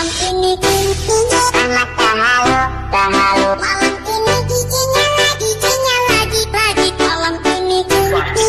Malam ini giginya anak tak malu. Malam ini giginya lagi, giginya lagi, lagi. Malam ini giginya.